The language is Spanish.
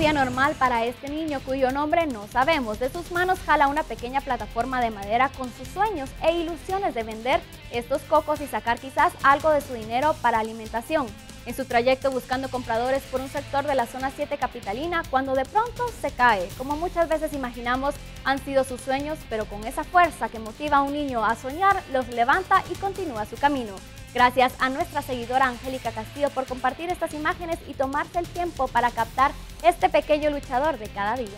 día normal para este niño cuyo nombre no sabemos. De sus manos jala una pequeña plataforma de madera con sus sueños e ilusiones de vender estos cocos y sacar quizás algo de su dinero para alimentación. En su trayecto buscando compradores por un sector de la zona 7 capitalina, cuando de pronto se cae. Como muchas veces imaginamos, han sido sus sueños, pero con esa fuerza que motiva a un niño a soñar, los levanta y continúa su camino. Gracias a nuestra seguidora Angélica Castillo por compartir estas imágenes y tomarse el tiempo para captar este pequeño luchador de cada día.